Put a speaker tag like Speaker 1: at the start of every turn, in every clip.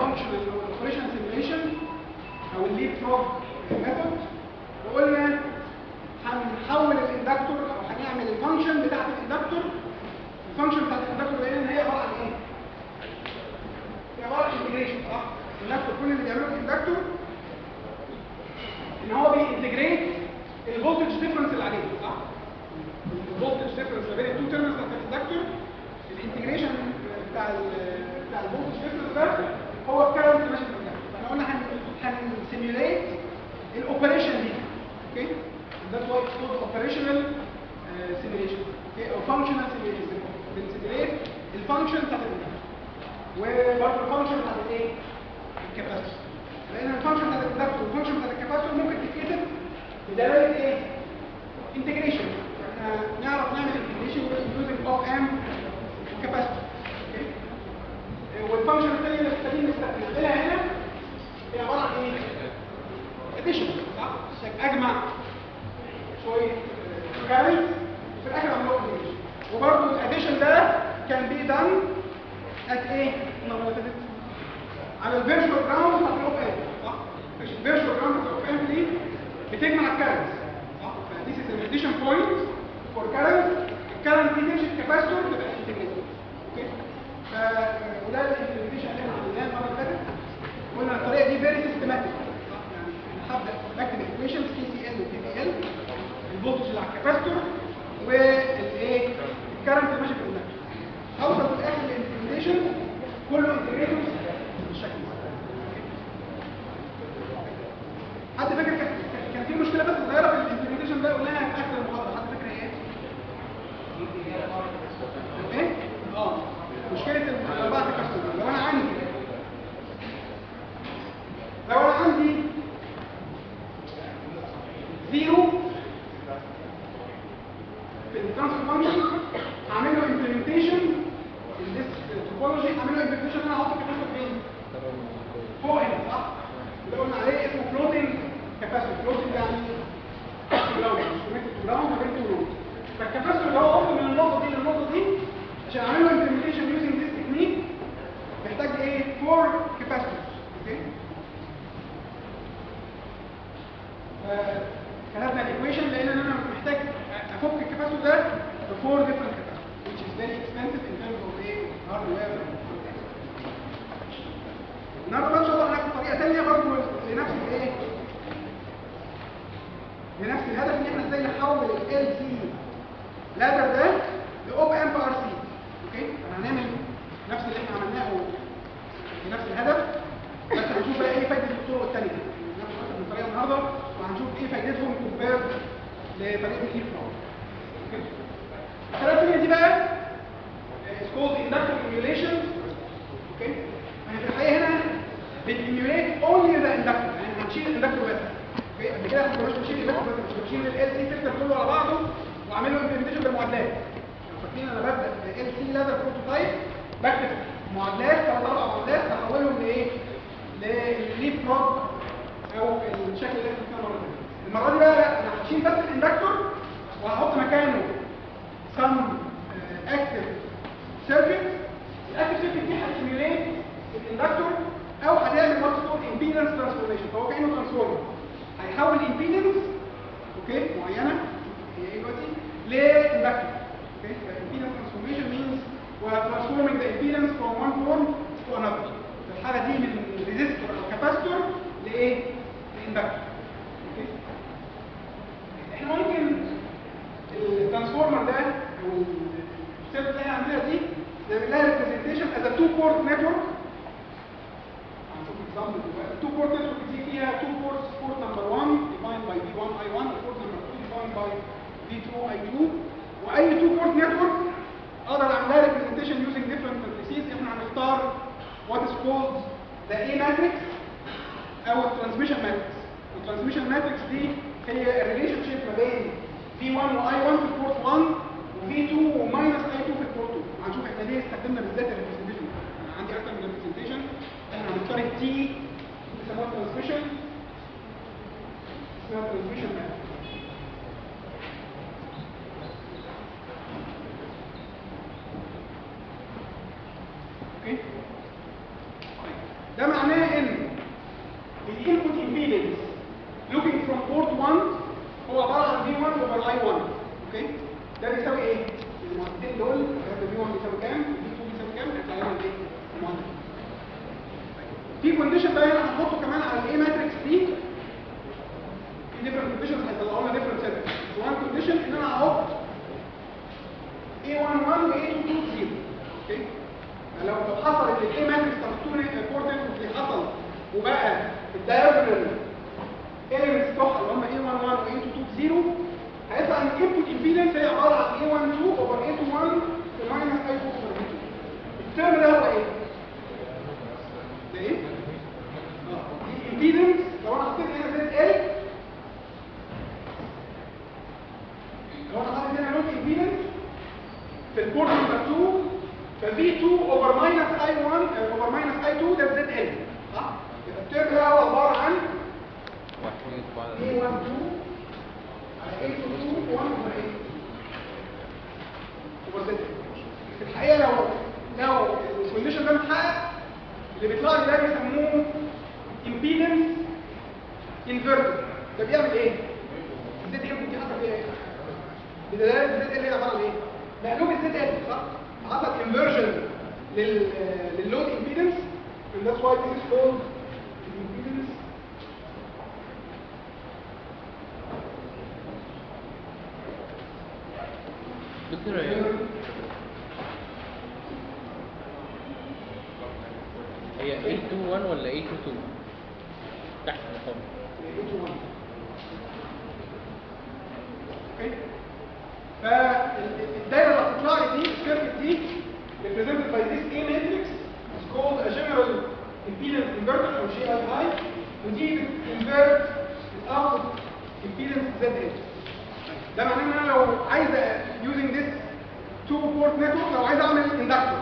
Speaker 1: ال functional أو ال operational simulation أو ال leapfrog method وقلنا هنحول الإندكتور أو هنعمل الفانكشن بتاعت الإندكتور الفانكشن بتاعت الإندكتور ان هي عبارة عن إيه؟ هي عبارة عن integration صح؟ ال inductor كل اللي بيعمله ال inductor إن هو بي integrate ال voltage difference اللي عليه صح؟ ال voltage difference ما بين ال two terminals بتاعت ال inductor ال integration بتاع ال بتاع ال voltage difference ده هو ال current ماشي في فاحنا قلنا هن simulate ال operation دي. okay it's called operational uh, simulation. Okay? أو functional simulation. بنسيميوليت الفانكشن بتاعت وبرضه الفانكشن بتاعت الايه؟ الكاباسيتور لأن الفانكشن بتاعت الاندكتور والفانكشن بتاعت الكاباسيتور ممكن تتكتب بدلاله إيه؟ integration إحنا نعرف نعمل integration using op amp capacitor وال function الثانية اللي محتاجين نستخدمها هنا هي عبارة عن إيه؟ addition صح؟ أجمع شوية current وفي الآخر اعمل له addition وبرضه ال addition ده can be done at إيه؟ على ال virtual ground بتاعت ال op amp صح؟ ال virtual ground بتاعت ال op amp دي بتجمع ال current صح؟ ف this is ال addition point for current ال current دي تمشي ال capacitor تبقى integrated؟ ف وده ال implementation اللي إحنا عملناه المره اللي فاتت قلنا الطريقة دي very systematic يعني هبدا بكتب equations KCL و KVL ال voltage اللي على ال capacitor والإيه ال current اللي ماشي في ال inductor أوصل في الآخر لل implementation كله integrated بالشكل ده. حد فاكر كان في مشكلة بس صغيرة في ال implementation ده؟ قلناها في اخر المحاضره حد فاكر إيه؟ إيه؟ آه تكسر لو أنا عندي لو في ال transfer function هعمل له implementation topology هعمل له implementation أنا هحط ال capacitor فين؟ فوق هنا صح؟ اللي قلنا اسمه floating capacitor floating يعني ground مش connected اللي هو open من النقطة دي للنقطة دي عشان أعمل له هي
Speaker 2: 821 ولا 822 تحت
Speaker 1: الخامس نتورك لو عايز اعمل اندكتور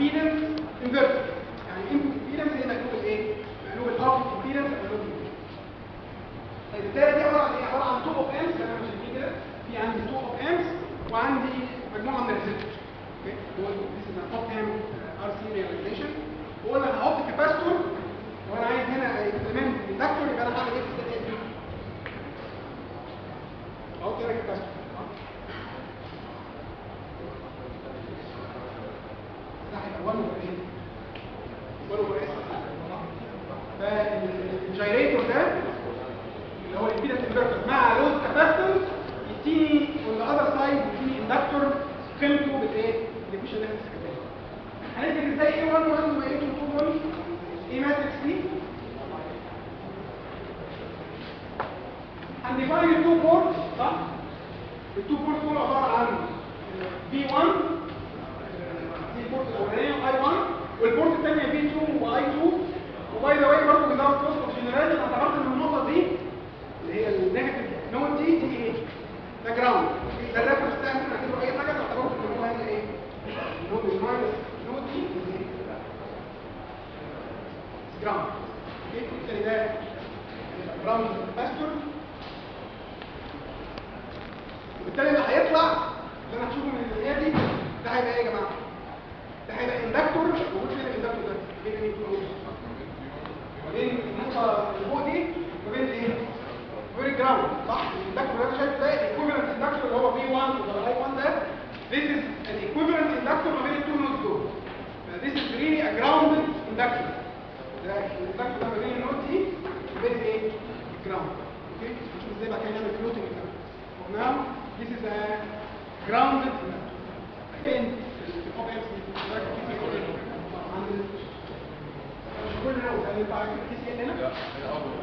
Speaker 1: عباره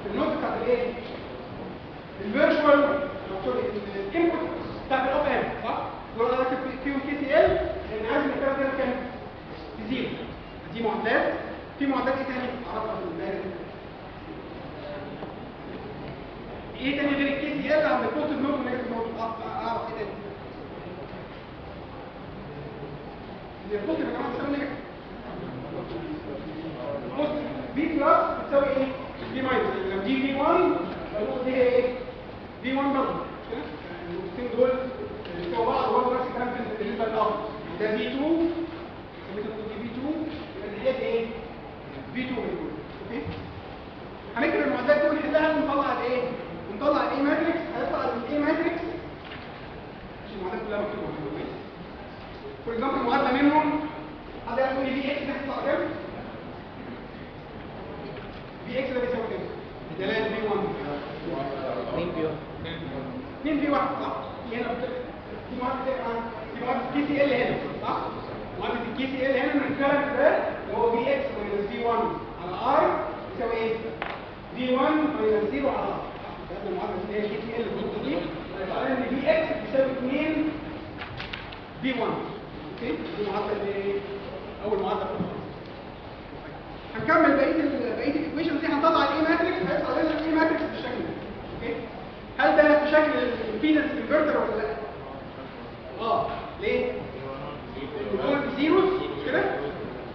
Speaker 1: في ال node بتاعت الايه؟ ال virtual sorry ال input بتاعت ال op amp صح؟ دول أنا راكب فيهم KCL لأن عايز الكلام ده كام؟ ب zero دي معادلات في معادلات إيه تاني؟ أعرفها إيه تاني غير ال KCL ال positive node وال negative node أعرف إيه تاني؟ اللي ال positive يا جماعة بتساوي negative V plus بتساوي إيه؟ V minus لو دي V 1 النقطه دي هي إيه؟ V 1 برضه؟ يعني النقطتين دول بيساووا بعض وبرضه نفس الكلام بالنسبة للارض ده V 2 سميت النقطه دي V 2 يبقى دي إيه؟ V 2 من دول okay؟ هنكتب المعادلات دي ونحلها ونطلع الايه؟ ونطلع ال A matrix هيطلع ال A matrix مش المعادلات كلها مكتوبة for example معادله منهم حد يعرف يقول لي V X هيطلع كام؟ V X ده بيساوي كام؟ دلالة V 1
Speaker 2: 2 V 1
Speaker 1: 2 V 1 صح؟ هنا في معادلة في معادلة KCL هنا صح؟ معادلة ال KCL هنا من الكلام ده اللي هو V X minus V 1 على R يساوي إيه؟ V 1 minus 0 على R ده المعادلة اللي هي KCL دي يبقى إن V X بيساوي 2 V 1 okay؟ دي معادلة اللي هي أول الخلاص هنكمل بقية بقية ال equation دي هنطلع ال A matrix هيطلع لنا ال A matrix بالشكل ده. okay هل ده في شكل ال impedance inverter ولا لا؟ آه. ليه؟ zeros مش كده؟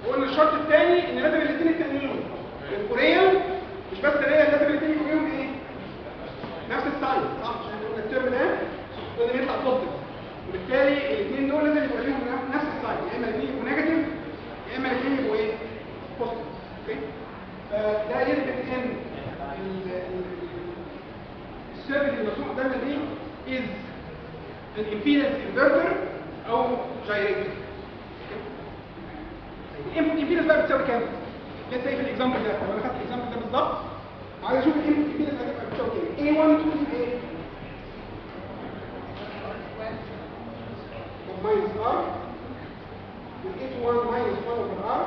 Speaker 1: وقلنا الشرط الثاني إن لازم الاثنين التانيين الكوريال مش بس ال real لازم الاثنين يكونوا إيه؟ نفس ال sign صح؟ عشان قلنا ال term ده لازم يطلع positive وبالتالي الاثنين دول لازم يبقى ليهم نفس ال sign يا إما الاثنين يبقوا negative يا إما الاثنين يبقوا إيه؟ positive ده يثبت إن ال circuit المصنوع ده دي is an impedance inverter أو gyrator ال impedance بقى بتساوي كام؟ لسه إيه في الاكزامبل ده؟ لو أنا خدت الاكزامبل ده بالظبط عايز أشوف الامبيدنس بتساوي كام؟ A1 2 إيه؟ ماينس R والA1 ماينس 1 اوفر R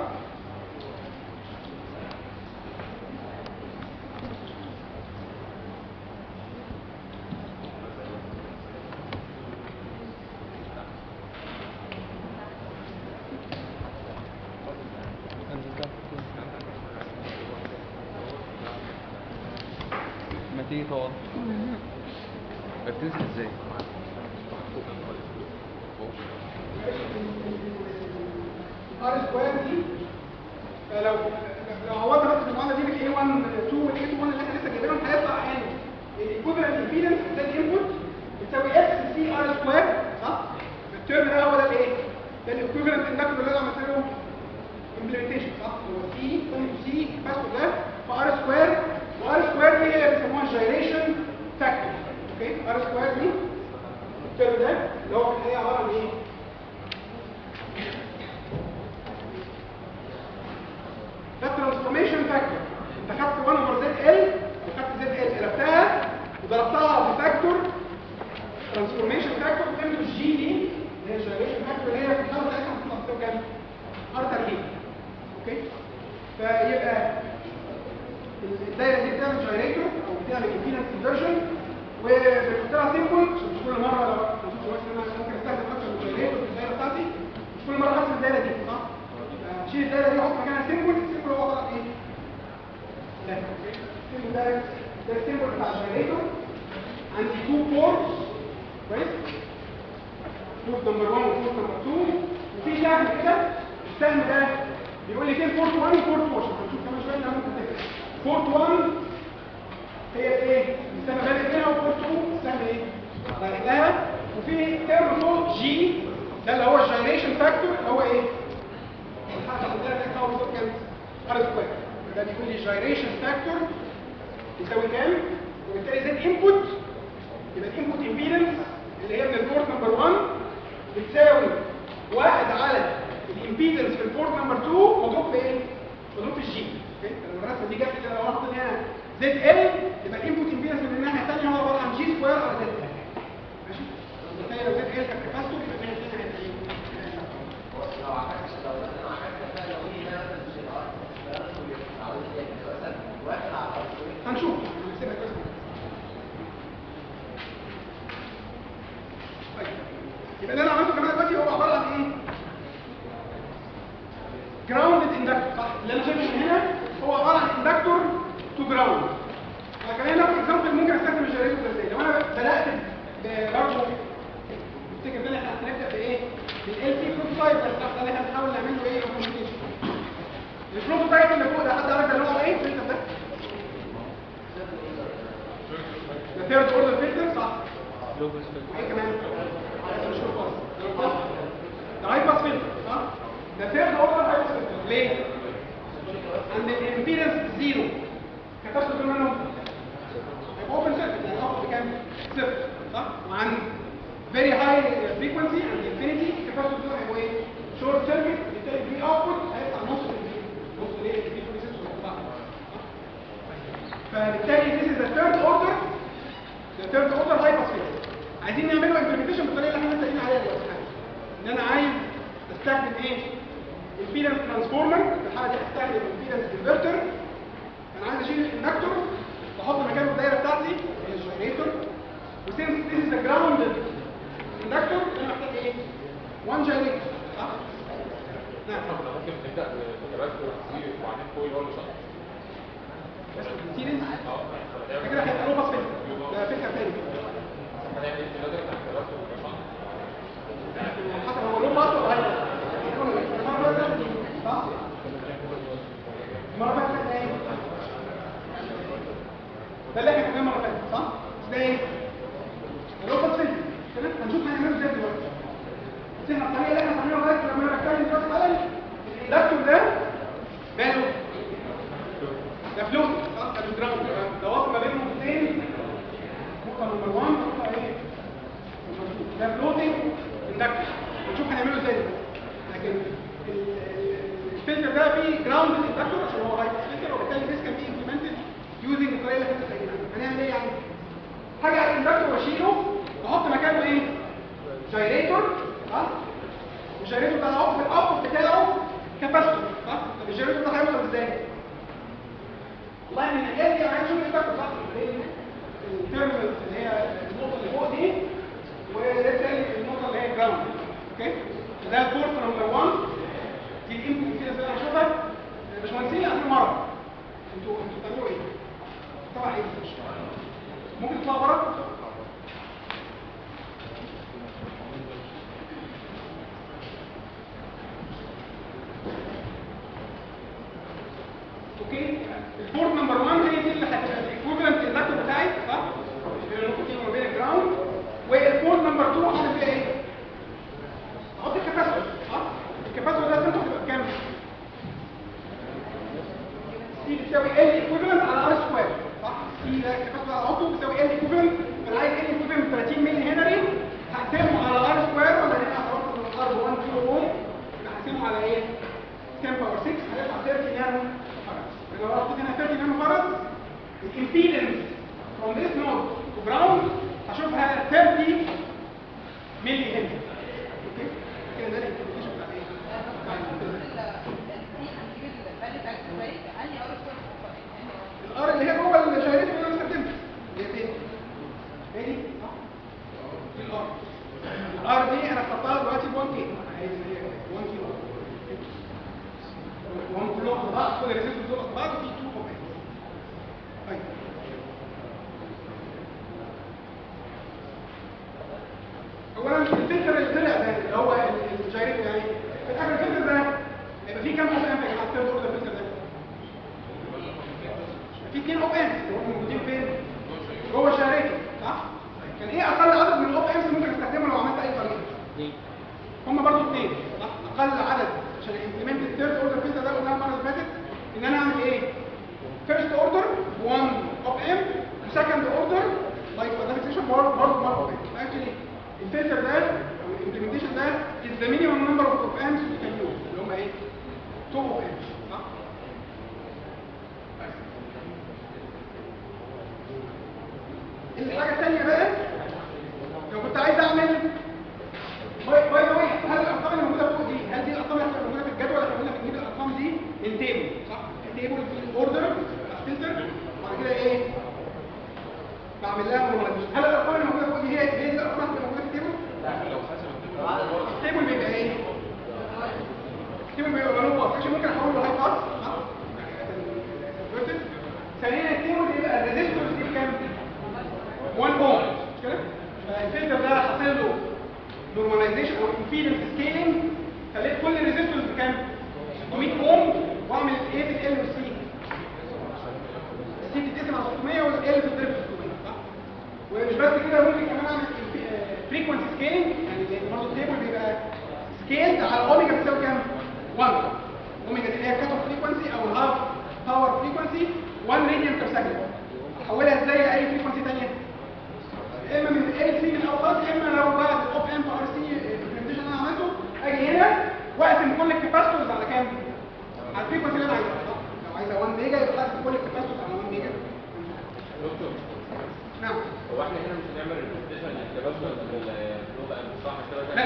Speaker 1: factor اللي هو إيه؟ الحاجة بيقول لي factor يساوي؟ وبالتالي يبقى ال input impedance اللي هي من number 1 بتساوي واحد على ال impedance في number 2 مضروب في إيه؟ لو هنا ZL يبقى ال input impedance من الناحيه الثانية هو عباره عن G square على Z L ماشي؟ لو Z L يبقى الناحيه الثانية هتبقى إيه؟ هنشوف يبقى اللي أنا عملته كمان دلوقتي هو عبارة عن إيه؟ grounded inductor صح اللي أنا شايفه هنا هو عبارة عن inductor to ground فكمان لو example ممكن أستخدم ال gyrator إزاي؟ لو أنا بدأت ده اللي إحنا هنبدأ بإيه؟ بال LC prototype بس ده اللي إحنا بنحاول نعمل له إيه؟ ال prototype اللي فوق ده حد عارف نوعه إيه؟ الفلتر ده؟ ده third order filter صح وايه كمان؟ pass filter صح؟ ده high pass filter ليه؟ عند ال impedance zero caps دول منهم هيبقى open circuit يعني بكام؟ صفر صح؟ وعند very high frequency عند infinity caps دول هيبقوا إيه؟ short circuit بالتالي ال V output هيطلع نص ال V نص ليه؟ ال V frequency صح؟ فبالتالي this is the third order the third order high filter عايزين نعمله implementation بالطريقة اللي إحنا شغالين عليها دلوقتي ان أنا عايز استخدم إيه impedance transformer في الحاله دي هستخدم impedance converter أنا عايز اشيل ال inductor واحط مكانه الدايره بتاعتي اللي هي ال gyrator و since this is the grounded inductor أنا محتاج إيه 1 gyrator صح نعم
Speaker 3: ممكن نبدا ب gyrator كتير وبعدين اللي هو اللي شغال
Speaker 1: بس ال
Speaker 3: series آه
Speaker 1: كده هيبقى له فلتر ده فكره ثانية
Speaker 4: لا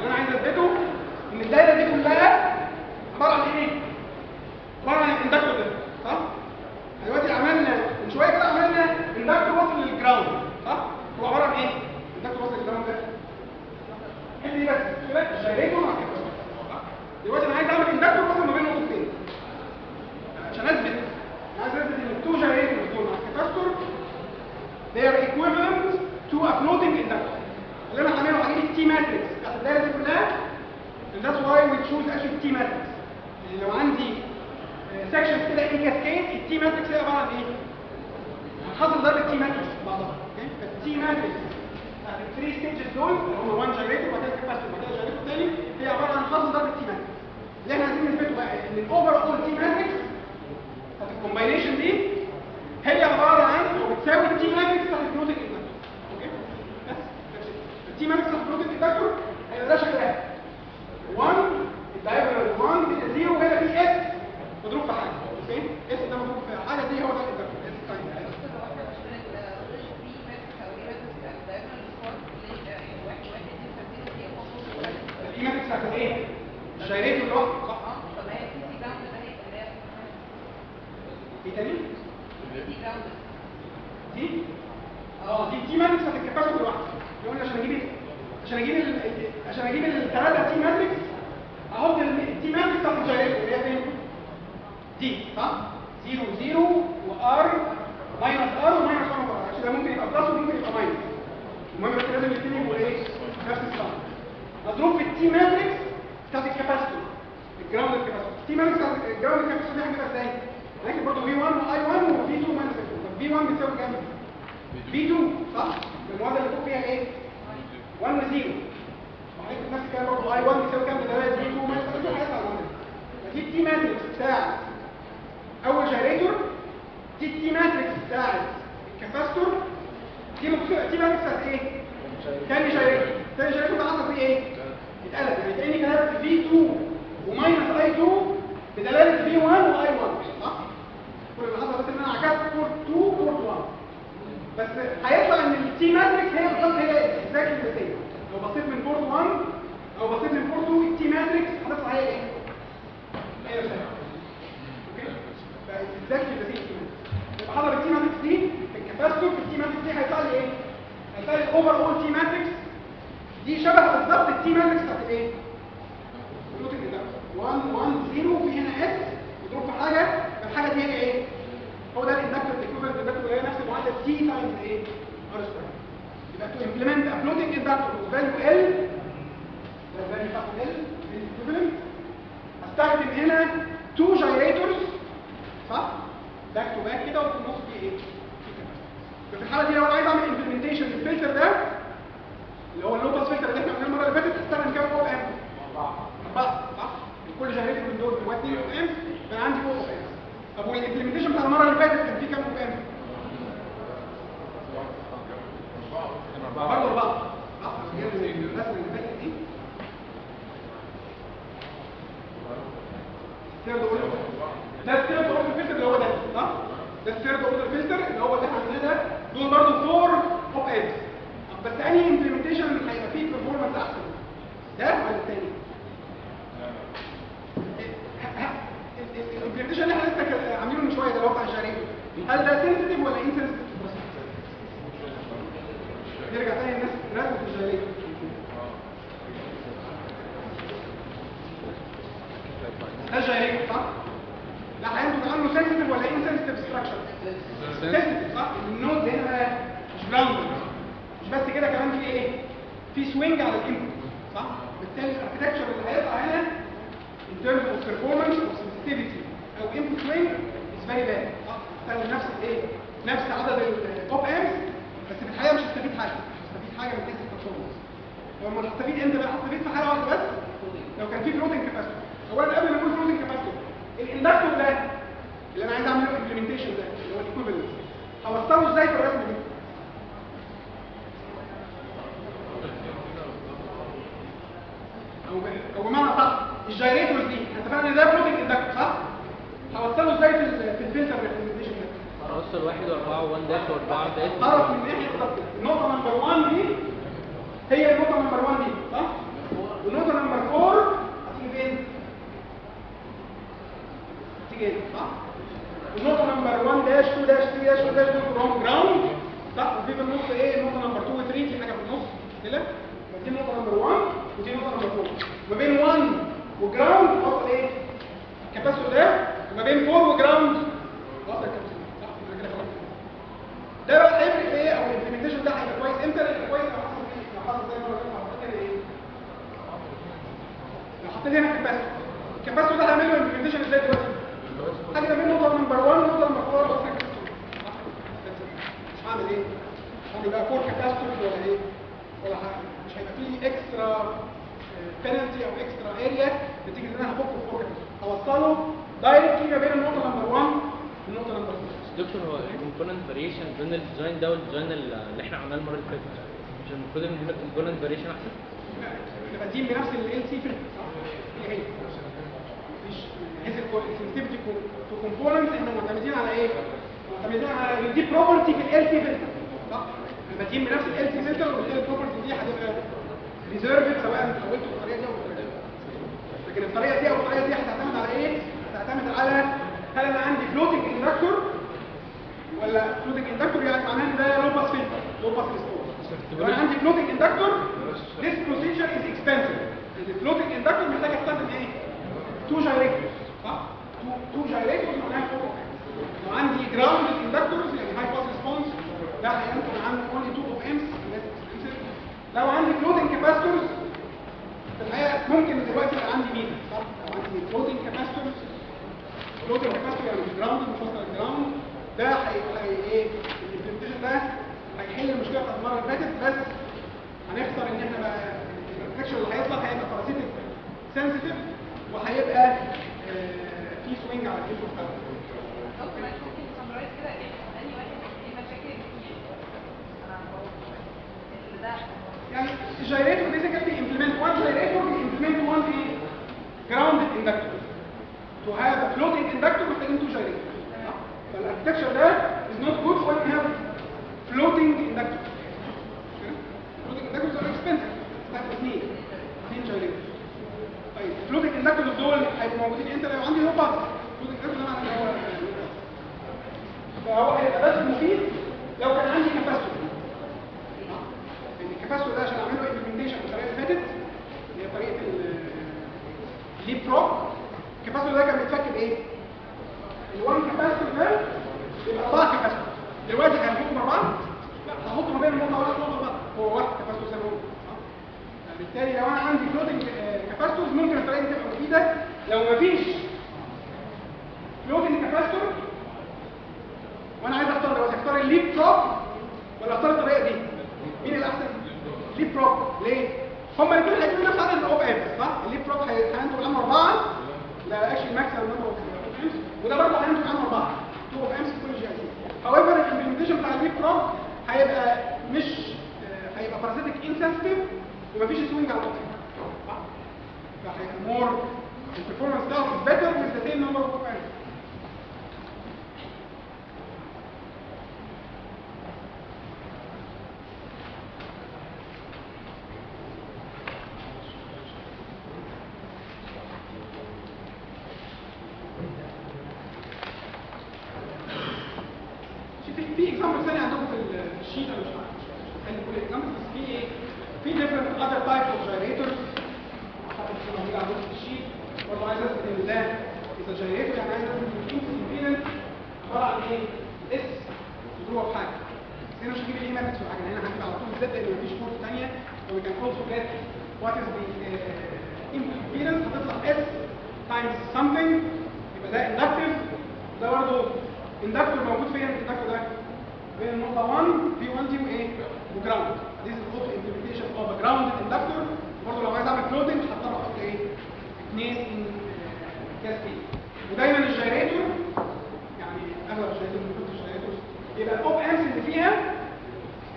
Speaker 4: اللي
Speaker 1: أنا عايز أثبته إن الدايرة دي كلها عبارة عن إيه؟ عبارة عن ال inductor ده صح؟ دلوقتي عملنا من شوية كده عملنا inductor وصل لل ground صح؟ هو عبارة عن إيه؟ inductor وصل لل ground ده. حل دي بس gyrator مع كده؟ دلوقتي أنا عايز أعمل inductor وصل ما بين نقطتين عشان أثبت عايز أثبت إن ال two gyrators دول مع they are equivalent to a floating inductor اللي أنا هعمله هجيب ال T matrix الدايره دي كلها. And that's why we choose actually ال T matrix يعني لو عندي sections كده in cascade ال T matrix هي عبارة عن إيه؟ حاصل ضرب ال T matrix في بعضها okay فال T بتاعت ال three stages دول هم 1 gyrator وبعد كده capacitor وبعد كده gyrator تاني هي عبارة عن حاصل ضرب ال T matrix اللي إحنا عايزين نثبته بقى إن ال overall T matrix بتاعت ال combination دي هي عبارة عن أو بتساوي ال T matrix بتاعت ال floating inductor okay بس ال T matrix بتاعت ال floating inductor ده شكلها 1 ال diagonal 1 بيبقى 0 وهنا في S مضروب في حاجة. okay S ده مضروب في حاجة دي هو ده time ال T matrix بتاعت إيه؟ ال gyrator لوحده صح؟ إيه تاني؟ دي آه دي T matrix بتاعت ال capacitor لوحده يقول عشان أجيب عشان أجيب ال... عشان أجيب الثلاثه T matrix أحط ال T matrix بتاعت ال gyrator اللي هي فين؟ دي صح؟ 0 0 و R minus R و minus 1 R عشان ده ممكن يبقى plus وممكن يبقى minus المهم بس لازم الاثنين يبقوا إيه؟ نفس ال sign مضروب في ال T matrix بتاعت ال capacitor الجراوند الكاباسيتور التي ماتريكس الجراوند الكاباسيتور دي هنجيبها إزاي؟ هنكتب برضه V 1 و I 1 و V 2 minus V 1 بتساوي كام؟ V 2 صح؟ المعادله اللي فوق فيها إيه؟ 1 و 0 وهنكتب نفس الكلام برضه؟ I 1 بيساوي كام؟ ده V 2 minus 2 هيطلع المعادله فدي ال T matrix بتاعت أول gyrator دي ال T matrix بتاعت ال capacitor دي مكتوبه ال T matrix بتاعت إيه؟ تاني gyrator. تاني gyrator ده حصل فيه إيه؟ اتقلب. يعني كاني كتبت V 2 و minus I 2 بدلالة V 1 و I 1 صح؟ كل اللي حصل بس إن أنا عكست port 2 port 1 بس هيطلع إن ال T matrix هي بالظبط هي exactly the same لو بصيت من port 1 أو بصيت من port 2 ال T matrix هتطلع هي إيه؟ هي؟ ف exactly the same يبقى حضر التي ماتريكس دي في ال capacitor في ال T matrix دي هيطلع لي إيه؟ هيطلع لي ال overall T matrix دي شبه بالظبط ال T matrix بتاعت الايه؟ floating ده 1 1 0 وفي هنا S مضروب في حاجة فالحاجه دي هي إيه؟ هو ده ال inductor ال equivalent inductor اللي هي نفس المعادلة C times إيه؟ R square يبقى to implement a floating inductor value L ده ال value بتاعت ال ال equivalent هستخدم هنا two gyrators صح؟ back to back كده وفي النص في إيه؟ ففي الحالة دي لو عايز أعمل implementation لل filter ده اللي هو ال low pass filter اللي إحنا عملناه المرة اللي فاتت هستخدم كام op amp؟ أربعة صح؟ كل gyrator من دول 2 op amp فانا عندي 4 op amp طب وال implementation بتاع المرة اللي فاتت كان فيه كام op amp؟ برضه اربعه؟ هي الرسمه اللي فاتت دي ده ال third order filter اللي هو ده صح؟ ده ال third order filter اللي هو اللي إحنا عملناه ده دول برضه four op amp بس انهي implementation هيبقى فيه performance أحسن ده ولا الثاني؟ ال implementation اللي إحنا لسه عاملينه من شوية ده بتاع الشهرين هل ده sensitive ولا insensitive؟ نرجع تاني الناس رسمة الجاهلية ده الجاهلية صح؟ لا هينتج عنه sensitive ولا insensitive structure؟ sensitive صح؟ ال node هنا مش ground مش بس كده كمان في إيه؟ في swing على ال input صح؟ بالتالي ال architecture اللي هيطلع هنا in terms of performance of sensitivity أو input swing is very bad صح؟ هستخدم نفس الايه؟ نفس عدد ال op amps بس في الحقيقة مش هستفيد حاجة مش هستفيد حاجة من حيث ال performance لما هستفيد إمتى بقى؟ هستفيد في حاله واحدة بس لو كان في floating capacitor اولا قبل ما أقول floating capacitor ال inductor ده اللي أنا عايز اعمل له implementation ده اللي هو ال equivalence هوصله إزاي في الرسم دي؟ أو بمعنى صح ال gyrators دي فاهم إن ده inductor صح؟ هوصله إزاي في ال- في الفلتر ريكومنديشن؟
Speaker 2: اوصل واحد واربعة one dash وأربعة dash.
Speaker 1: طرف من ناحيه النقطه number 1 دي هي النقطه number 1 دي صح؟ والنقطه number 4 هتيجي فين؟ هتيجي هنا صح؟ النقطه number 1 dash 2 dash 3 dash 4 dash كلهم ground صح؟ وفي في النص إيه؟ النقطه number 2 و 3 في حاجة في النص كده؟ دي النقطه number 1 ودي النقطه number 4 ما بين 1 و ground فاصل إيه؟ ال capacitor ده وما بين 4 و ground ده بقى في إيه أو ال implementation ده هيبقى كويس إمتى هيبقى كويس لو حصل إيه لو حصل زي ما أنا حطيت إيه لو حطيت هنا capacitor ال capacitor ده هعمل له implementation إزاي دلوقتي؟ ما بين نقطة number 1 ونقطه number 4 بس مش هعمل إيه؟ مش هعمل بقى four capacitor ولا إيه؟ ولا مش هيبقى فيه extra penalty أو extra area نتيجة إن أنا هفك ال four capacitor هوصله directly ما بين النقطة number 1 والنقطه number 4
Speaker 2: دكتور هو ال component variation بين ال design ده وال design اللي إحنا عملناه المرة اللي فاتت مش المفروض إن هنا ال component variation
Speaker 1: أحسن إحنا بادئين بنفس LC filter صح؟ هي هي مفيش ال sensitivity to components إحنا معتمدين على إيه؟ معتمدين على دي property في LC filter صح؟ إحنا بادئين بنفس LC filter وبالتالي ال property دي هتبقى reserved سواء حولته بالطريقة دي أو بالطريقة دي لكن الطريقة دي أو الطريقة دي هتعتمد على إيه؟ هتعتمد على هل أنا عندي floating inductor ولا floating inductor يعني معناه إن ده low pass filter low pass ريستور أنا عندي floating inductor this procedure is expensive. ال floating inductor محتاج استخدم إيه؟ two gyrators صح؟ two two gyrators معناها فوق لو عندي ground inductors يعني high pass response ده هينتج عن only 2 op amps لو عندي floating capacitors في الحقيقة ممكن دلوقتي يبقى عندي ميزه صح؟ لو عندي floating capacitors floating capacitor يعني مش ground منفصل ال ground ده هيبقى إيه؟ ال implementation ده هيحل المشكلة بتاعت المرة اللي فاتت بس هنخسر إن إحنا بقى الريفلكشن اللي هيطلع هيبقى parasitic sensitive وهيبقى آه، في swing على ال input بتاعته
Speaker 5: دكتور معلش ممكن تسمرايز كده إيه انهي واحد إيه مشاكل اللي
Speaker 1: to have a floating inductor محتاجين gyrators صح؟ فال architecture ده is not good when you have floating inductor floating inductors are expensive. تحت اثنين اثنين gyrators طيب floating inductors دول هيبقوا موجودين إمتى لو عندي pass floating inductor ده معناه ان هو فهو هيبقى بس مفيد لو كان عندي capacitor ال capacitor ده عشان اعمل له implementation بالطريقة اللي فاتت اللي هي طريقة الليب بروب الكاباسيتور ده كان بيتفك بايه؟ الوان كاباسيتور ده يبقى اربعه كاباسيتور دلوقتي هنحطهم مع بعض لا هحط ما بين النقطه واحدة ونقطه بعض هو واحد ما هو صح؟ بالتالي لو أنا عندي فلوتنج كاباسيتور ممكن الطريقة دي تبقى مفيدة. لو مفيش فلوتنج كاباسيتور وأنا عايز أختار دلوقتي أختار الليب بروب ولا أختار الطريقة دي؟ مين الأحسن؟ leapfrog ليه؟ هما الاثنين هيكونوا نفس عدد ال op صح؟ ال leapfrog هي- هينتج عنه أربعة. maximum number op amps وده برضه هينتج عنه أربعة؟ 2 op amps في كل اي however ال implementation بتاع ال leapfrog هيبقى مش آه، هيبقى parasitic insensitive ومفيش swing على ال op صح فهيبقى more ال performance بتاعه is better with the same number example ثاني عندهم في الشيت انا مش عارف هنقول اكزامبل بس في ايه في different other types of generators حاطط موجود عندكم في الشيت برضه عايز اثبت ان ده اذا جنريتور يعني عايز اثبت ان الانبوت امبيدنس عباره عن ايه؟ اس جوه حاجه هنا مش هجيب الاي ماتريكس في حاجه هنا هجيب على طول زد لان مفيش فورس ثانيه وي كان اولسو جيت وات از ذا انبوت امبيدنس هتطلع اس تايمز سمثينج يبقى ده اندكتيف ده برضه اندكتور موجود فين؟ الاندكتور ده بين النقطه 1 في 1 دي وايه وجراوند اديز الخط امبلمنتيشن اوف جراوند اندكتور برضه لو عايز أعمل كلودنج هضطر أحط إيه؟ اثنين كاسكيد ودايما الجيريتور يعني أغلب الجيريتور ما كنتش جنريتور يبقى الأوب امس اللي فيها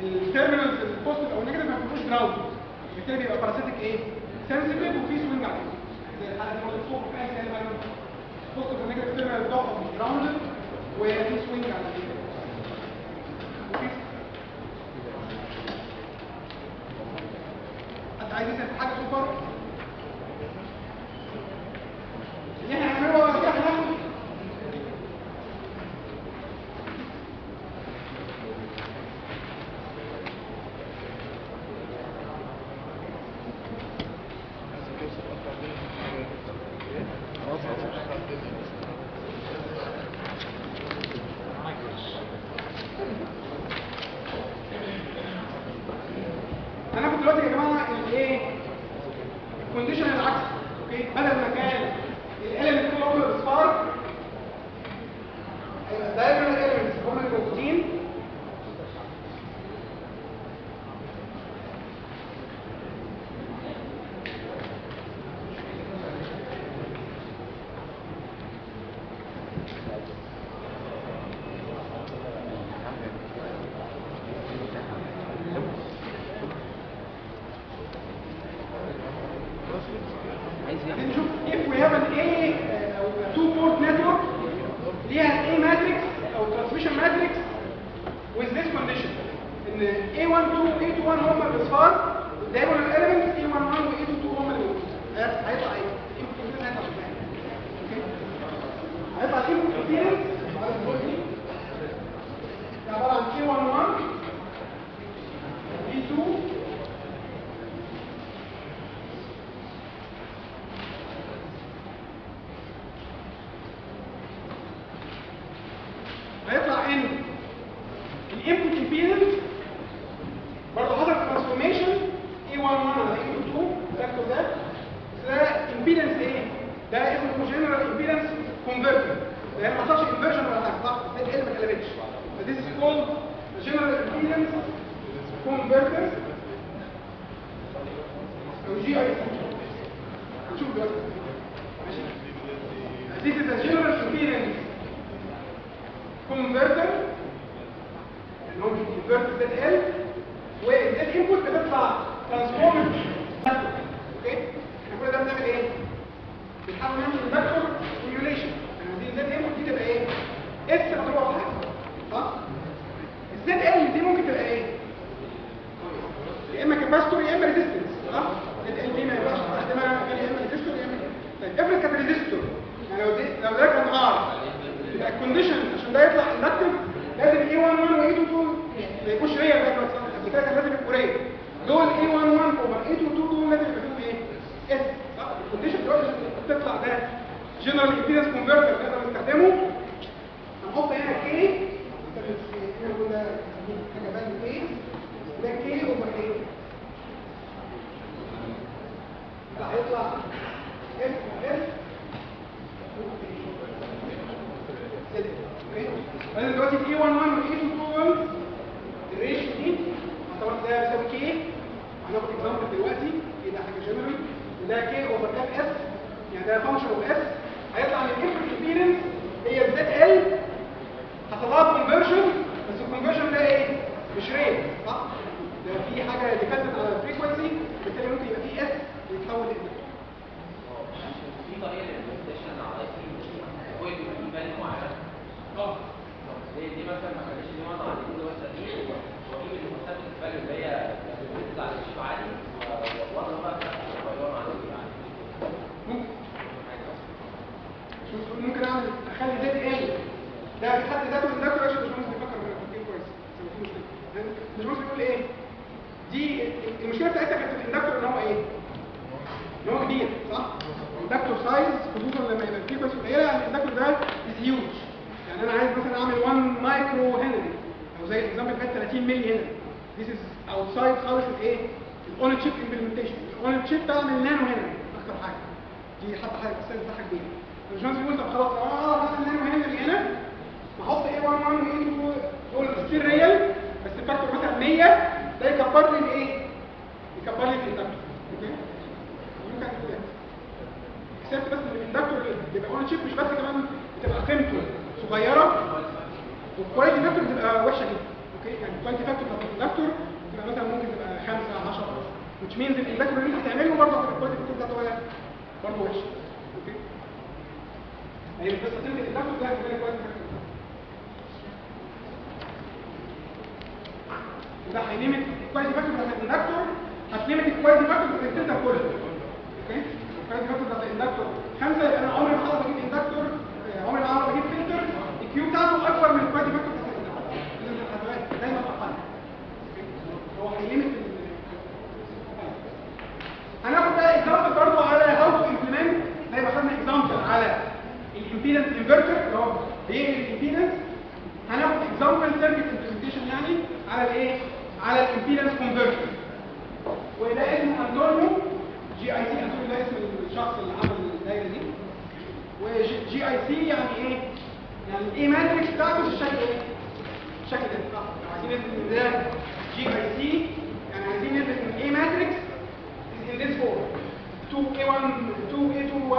Speaker 1: التيرمينالز البوستيف أو النيجاتيف ما بيكونوش جراوند بالتالي بيبقى باراسيتيك إيه sensitive وفي swing عليه. زي الحالة اللي فوق في amps اللي ال positive وال negative terminal بتاعهم مش ground وفي swing عليه. عايز يسال في نشوف if we have an A أو two port network ليها A matrix أو transmission matrix with this condition ان A12 A21 هم الاصفار diagonal elements A11 و A22 هم النودز هيطلع إيه ده فانكشن اوف اس هيطلع من الانفيرنس بيقلب ال impedance؟ هناخد example circuit implementation يعني على الايه؟ على ال impedance converter وده اسمه انطونيو GIC انطونيو ده اسم الشخص اللي عمل الدايرة دي. و GIC يعني إيه؟ يعني ال A matrix بتاعته؟ بالشكل إيه؟ الشكل ده. عايزين نثبت إن ده GIC يعني عايزين نثبت إن ال A matrix is in this form. 2a1 2a21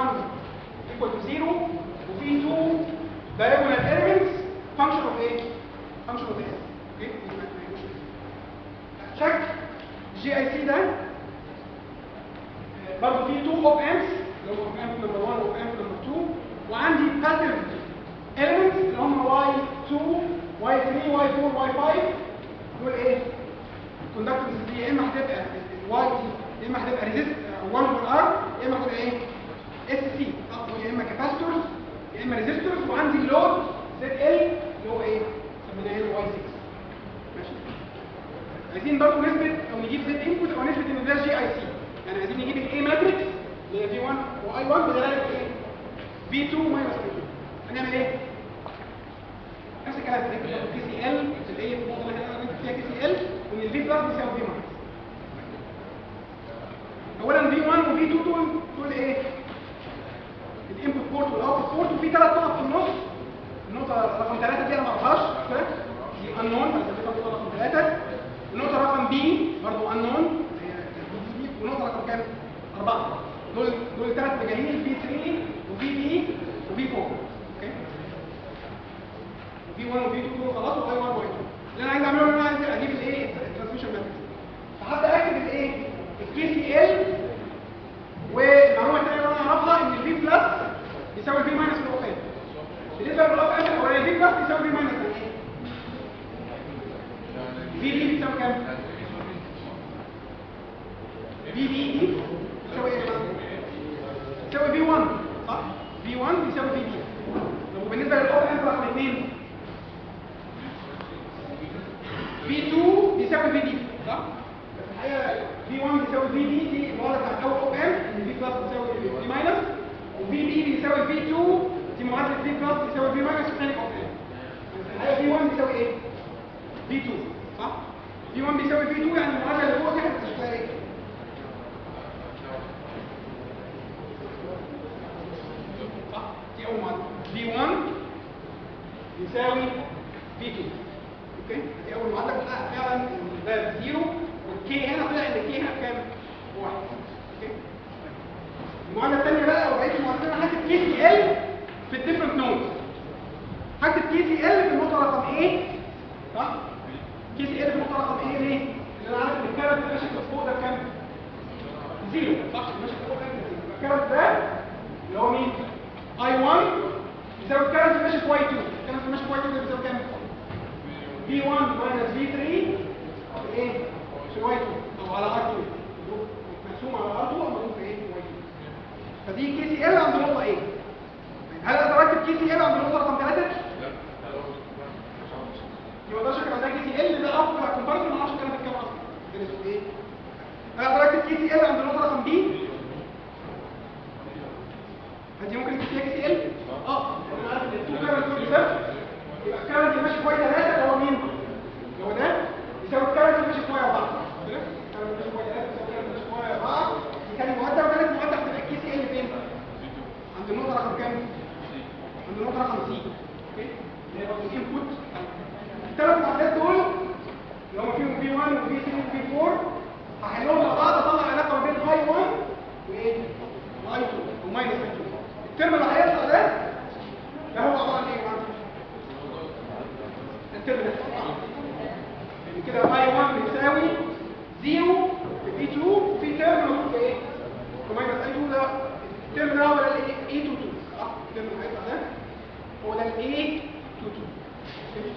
Speaker 1: equal to 0 وفي 2 diagonal elements function of a function of s أوكي شكل GIC ده برضه في 2 op amps اللي هم op amp number 1 و op amp number 2 وعندي passive elements اللي هم y2 y3 y4 y5 دول إيه؟ ال conductance دي يا اما هتبقى ال Y يا اما هتبقى resist 1 over R يا اما هتبقى إيه؟ SC يا اما capacitors يا اما resistors وعندي ال load ZL اللي هو إيه؟ سميناه له Y6 ماشي. عايزين برضه نثبت أو نجيب Z input أو نثبت ان ده GIC يعني عايزين نجيب ال A matrix اللي هي V1 و I1 بدلاله إيه؟ V2 minus V2 هنعمل إيه؟ نفس الكلام. نكتب KCL اللي هي النقطه اللي إحنا فيها KCL وان ال V plus بيساوي V minus اولا V1 و V2 دول دول إيه؟ ال input port وال output port وفي ثلاث نقط في النص. النقطة رقم 3 دي أنا ما أعرفهاش؟ دي انون النقطه رقم 3 النقطة رقم B برضه انون ونقطه رقم كام؟ 4 دول دول الثلاث مجاهيل V3 و VB و V4 أوكي؟ V1 و V2 دول خلاص و I1 و I2 اللي أنا عايز أعمله إن أنا عايز أجيب الايه ال transmission matrix فهبدا اكتب الايه ال KCL والمعلومه الثانية اللي أنا اعرفها إن الفي بلس يساوي الفي ماينس في الاوقات بالنسبة لل op amp الاولانيه ال V plus يساوي ال V minus؟ VD بتساوي كام؟ VD دي بتساوي إيه؟ بتساوي V1 صح؟ V1 بيساوي VD طب وبالنسبه للاوقات رقم 2 V2 بيساوي VD صح؟ بس الحقيقة V1 بيساوي VD دي المعادله بتاعت اول op amp إن V plus بيساوي V minus و VB بيساوي V2 دي معادله V plus بيساوي V minus الثاني op amp الحقيقة V1 بيساوي إيه؟ V2 صح؟ V1 بيساوي V2 يعني المعادله اللي فوق دي هتبقى إيه؟ دي اول معادله V1 يساوي V2 أوكي دي اول معادله بتحقق فعلا ده زيرو وال K هنا طلع ان ال K هنا بكام؟ واحد المعادله الثانية بقى لو بقيت المعادله هكتب KCL في ال different nodes هكتب KCL في النقطه رقم A صح؟ KCL في النقطه رقم A ليه؟ لأن أنا عارف ان ال current اللي ماشي فوق ده بكام؟ زيرو صح؟ اللي ماشي فوق ده ال current ده اللي هو مين؟ I1 يساوي ال current اللي ماشي في Y2 ال current اللي ماشي في Y2 ده بيساوي كام؟ V1 minus V3 في إيه؟ Y2 أو على R2 مقسوم على R2 أو مقسوم في إيه؟ في Y2 فدي KCL عند نقطة إيه؟ هل أقدر اكتب كي سي إل عند نقطة رقم 3؟ يبقى ده شكل ده كي سي إل ده افضل كومباريزون ما أعرفش الكلام ده بكام أصلا اسمه إيه؟ اكتب كي سي إل عند نقطة رقم بي؟ فدي ممكن تكتب كي سي إل؟ آه أنا عارف ان التو كارنت دول بصفر يبقى الكارنت اللي ماشي واي 3 اللي هو مين؟ هو ده يساوي الكارنت كان المعدل وكانت المعدل هتبقى الكي سي ال فين؟ عند النقطه رقم كام؟ عند النقطه رقم سي أوكي؟ اللي هي برضه الانبوت الثلاث معادلات دول اللي هم فيهم في 1 وفي 3 وفي 4 هحلهم مع بعض اطلع علاقه ما بين اي 1 وايه؟ واي 2 وماينس اي 2 الترم اللي هيطلع ده ده هو عباره عن إيه يا الترم هيطلع كده اي 1 بتساوي 0 V2 في ترم المفروض إيه؟ كمان الاي 2 ده الترم ده ولا الايه؟ اي 2 2 صح؟ الترم ده ولا الاي تو 2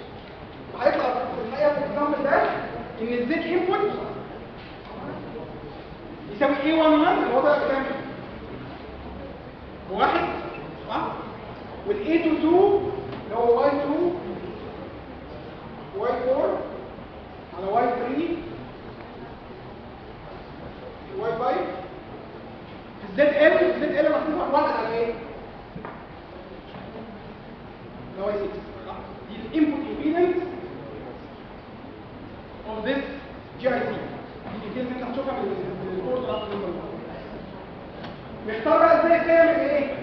Speaker 1: وهيطلع في الحقيقة في الاكزامبل ده ان الزيت انبوت يساوي إيه 1 1 اللي كام؟ واحد صح؟ والـ A22 اللي هو Y2 Y4 على Y3 Y5 ال ZL ال ZL واحد على إيه؟ اللي هو 6 صح؟ دي ال input impedance of this GIC دي ال details انت هتشوفها من 1 نختار بقى إزاي تعمل إيه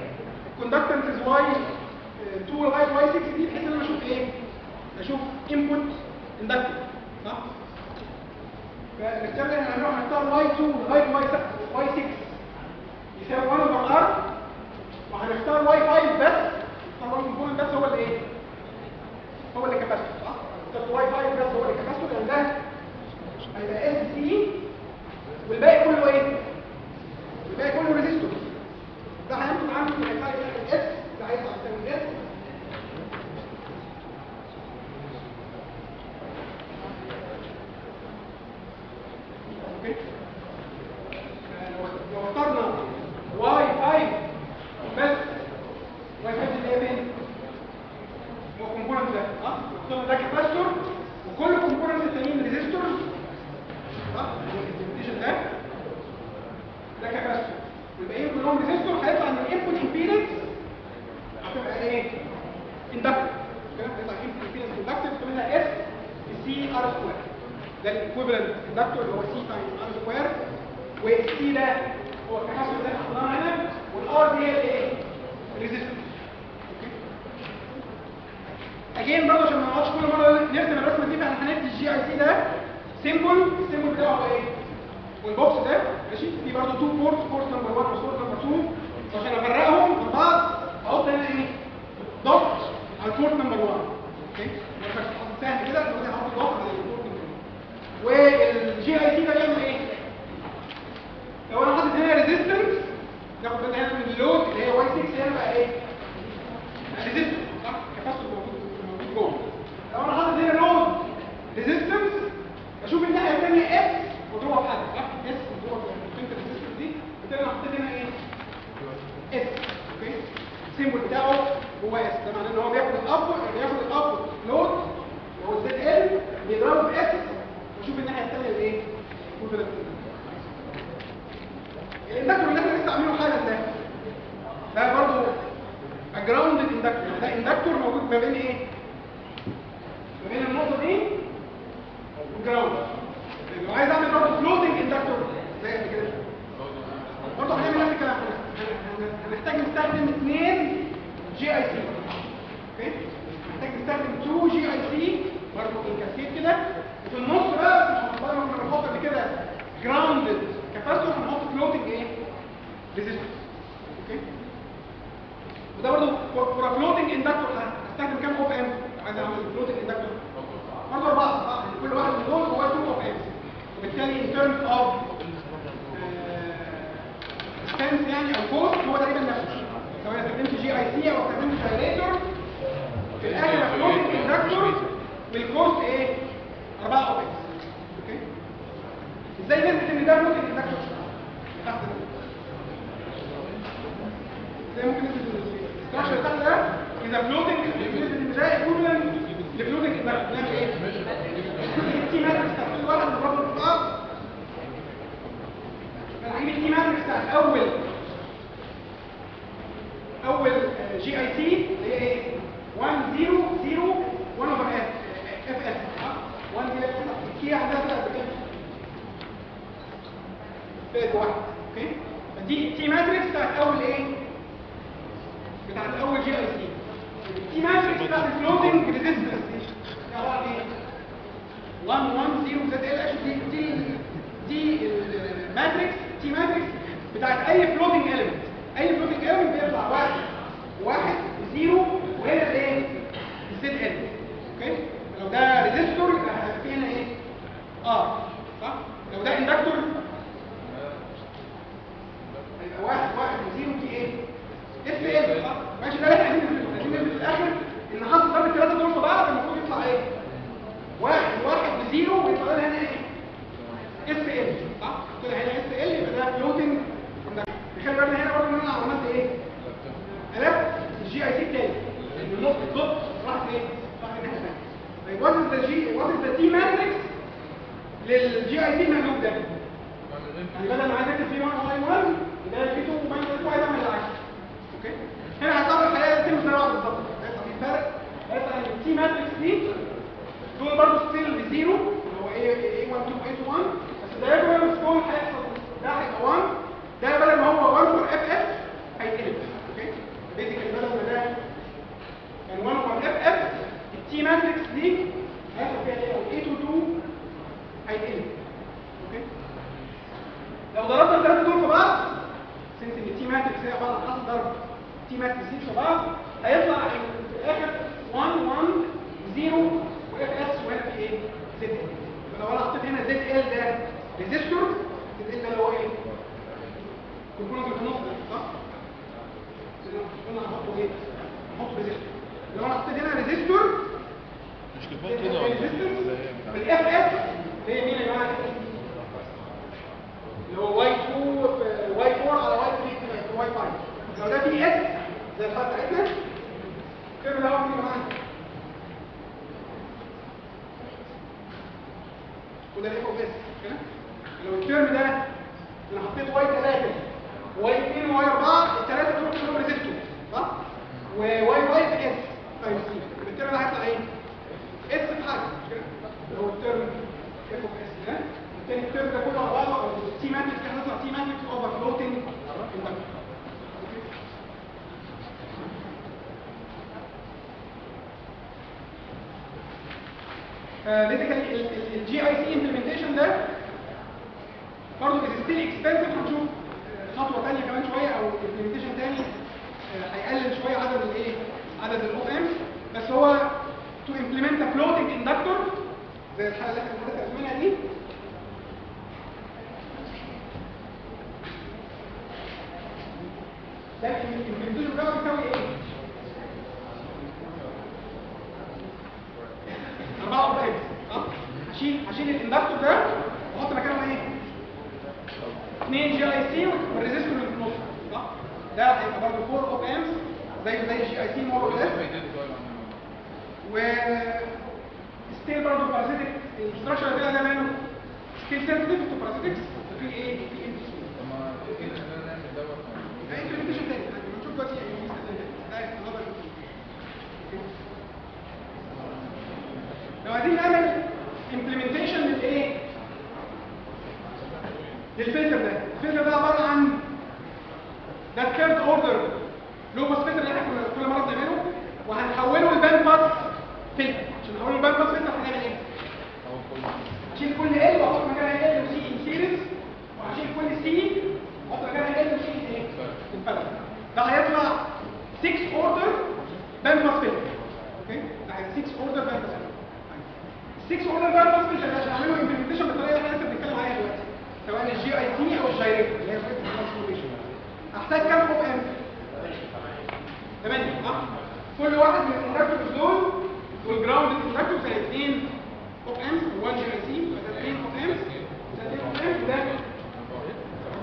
Speaker 1: ال conductances Y 2 لغايه Y6 دي بحيث إن أنا أشوف إيه؟ أشوف input inductor صح؟ فنختار ان هنروح نختار Y2 لغايه Y6 Y6 يساوي 1 over R وهنختار Y5 بس Y component بس هو اللي إيه؟ هو اللي capacitor صح؟ اخترت Y5 بس هو اللي capacitor لأن ده هيبقى SC والباقي كله إيه؟ الباقي كله resistor ده هينتج عنه من هيطلع s ده هيطلع يساوي s okay لو اخترنا Y 5 بس Y 5 اللي هي فين؟ هو component ده آه ده capacitor وكل component التانيين resistors؟ ال division ده ده capacitor والباقيين كلهم resistor هيطلع ان ال input impedance هتبقى إيه؟ inductor هيطلع input impedance inductor تسميها s C R square ده ال equivalent inductor اللي هو C times R square وال C ده هو ال capacitor ده حطيناه هنا وال R دي هي الايه؟ resistor again برضه عشان ما نقعدش كل مره نرسم الرسمه دي فاحنا هندي ال GIC ده symbol ال symbol بتاعه هو إيه؟ وال box ده ماشي في برضه two ports port number 1 و port number 2 عشان افرقهم من بعض أحط هنا إيه؟ dot على ال port number 1 okay؟ بس أحط سهل كده دلوقتي هحط dot على ال port number 1 وال GIC ده بيعمل إيه؟ لو أنا حاطط هنا resistance ناخد بالنا هنا من ال load اللي هي Y 6 هنا بقى إيه؟ resistance صح؟ capacitor موجود جوه لو أنا حاطط هنا load resistance أشوف الناحية الثانية s مضروبه بحاجه صح؟ s مضروبه بقيمه ال resistance دي بالتالي أنا حطيت هنا إيه؟ s okay؟ ال symbol بتاعه هو s ده معناه إن هو بياخد الاب بياخد الاب load اللي هو ال ZL بيضربه ب s واشوف الناحية الثانية الايه؟ ال inductor اللي إحنا لسه عاملينه حالا ده ده برضه ground inductor ده inductor موجود ما بين إيه؟ ما بين النقطة دي وال ground لو عايز أعمل برضه floating inductor زي كده. برضه هنعمل نفس الكلام. هن- هن- هنحتاج نستخدم اثنين GIC okay هنحتاج نستخدم 2 GIC برضه in cascade كده. وفي النص بقى مش لهم إحنا بنحط قبل كده grounded capacitor هنحط floating إيه؟ resistance okay وده برضه for floating inductor هستخدم كام op amp عايز أعمل floating inductor برضه أربعة. صح كل واحد من دول هو 2 op amp وبالتالي in terms of expense يعني أو cost هو تقريبا نفسه سواء استخدمت GIC أو استخدمت gyrator في الآخر floating inductor بال cost إيه؟ 4 op amp Okay إزاي نثبت إن ده floating inductor؟ تحت. زي ممكن ال structure بتاع ده إذا floating ده equivalent ل floating نعمل إيه؟ ال T matrix بتاع كل واحد نضربه في بعض هنجيب ال T matrix بتاع اول أول GIC اللي هي إيه؟ 1 0 0 ال F
Speaker 6: of s كده؟
Speaker 1: لو ال term ده أنا حطيت Y 3 Y 2 Y 4 الثلاثه دول كلهم resistor صح؟ و Y Y في s طيب ال term ده هيطلع إيه؟ s في حاجة مش كده؟ اللي هو ال term F of s ده التاني ال term ده كله على بعضه أو T matrix إحنا هنطلع T matrix of a floating Basically ال GIC implementation ده برضه is still expensive هنشوف خطوه ثانية كمان شوية أو implementation ثاني هيقلل شوية عدد الايه عدد الاو ام بس هو to implement a floating inductor زي الحاله اللي إحنا كنا ترسمينها دي ده ال implementation بتاعه بيساوي إيه؟ 4 op amp صح؟ هشيل هشيل ال inductor ده واحط مكانه إيه؟ 2 GIC وال resistor اللي في النص صح؟ ده هيبقى برضه 4 op amps زي زي ال GIC more or less و still برضه parasitic ال structure بتاعها ده ماله still sensitive to parasitics وفي إيه في ام ده implementation تاني. هنشوف دلوقتي يعني ده. لو عايزين نعمل implementation للايه للفلتر ده الفلتر ده عبارة عن ده ال third order low pass filter اللي إحنا كل مرة بنعمله وهنحوله ل band pass filter عشان نحوله ل band pass filter هنعمل إيه؟ هشيل كل L وأحط مكانها L و C in series وهشيل كل C واحط مكانها L و C in إيه؟ ده هيطلع 6 order band pass filter okay؟ ده هيبقى 6 order band pass filter 6 order band pass filter عشان اعمله implementation بالطريقة اللي إحنا لسه بنتكلم عليها دلوقتي سواء ال GIC أو ال gyrator اللي هي ال transformation هحتاج كام op amp 8 صح كل واحد من ال inductors دول وال ground inductors زي 2 op amp 1 GIC وده 2 op amp ده 2 op amp وده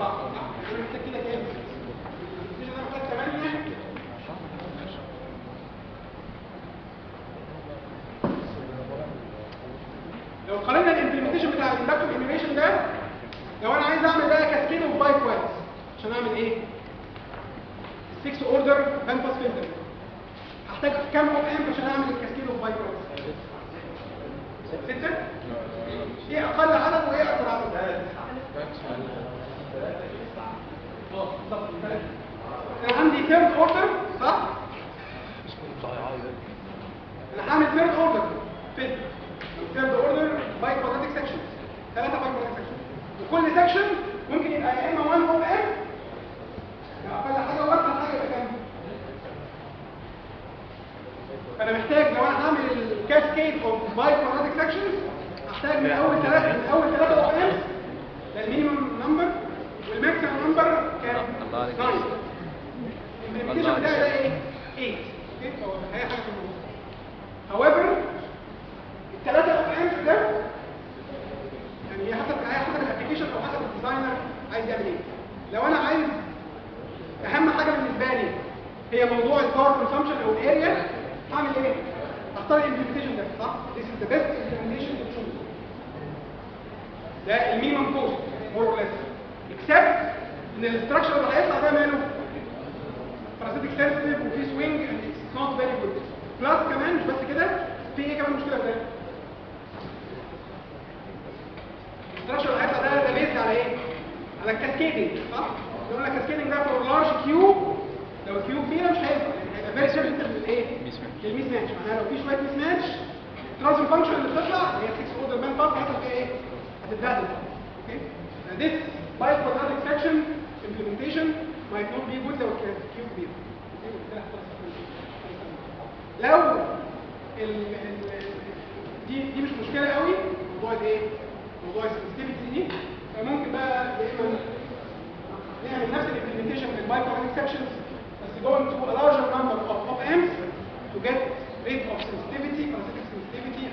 Speaker 1: 4 صح محتاج كده كام مش أنا محتاج 8 لو قارنا ال implementation بتاع ال inductor simulation ده لو أنا عايز أعمل بقى cascade of biquads عشان أعمل إيه؟ 6 order band pass filter هحتاج كام op amp عشان أعمل ال cascade of biquads ستة؟ إيه أقل عدد وإيه أكثر عدد؟ أنا عندي third order صح؟ أنا هعمل third order filter third order biquadratic section ثلاثة biquadratic section وكل section ممكن يبقى يا إما 1 op amp يا أقل حاجة وأكثر حاجة يبقى كام فانا محتاج لو أنا هعمل ال cascade of biquadratic sections هحتاج من أول ثلاثة من أول ثلاثة op amp ده ال minimum number وال maximum number كام؟
Speaker 2: الله عليك.
Speaker 1: 9 ال implementation بتاعي ده إيه؟ 8 okay هو هي حاجة في النص however الثلاثه op amps ده هي حسب هي حسب ال application أو حسب ال designer عايز يعمل إيه. لو أنا عايز أهم حاجة بالنسبة لي هي موضوع ال power consumption أو ال area هعمل إيه؟ اختار ال implementation ده صح؟ This is the best implementation to choose. ده ال minimum cost more or less. Except إن ال structure اللي هيطلع ده ماله parasitic sensitive وفي and it's not very good. plus كمان مش بس كده في إيه كمان مشكلة في ده اللي هيطلع ده ده based على إيه؟ على ال cascading صح؟ يقول لك ال cascading ده for large Q لو ال Q فيها مش هينفع هيبقى very sensitive للايه لل mismatch معناها لو في شوية mismatch ال transfer function اللي بتطلع هي 6 order pass هيحصل فيها إيه؟ هتتبهدل. okay this biquadratic section implementation might not be good لو ال Q كبير لو ال ال دي دي مش مشكلة قوي موضوع الايه؟ موضوع ال sensitivity دي فممكن بقى يا إما نعمل نفس ال implementation في ال biquadratic sections بس going to a larger number of op amps to get rid of sensitivity parasitic sensitivity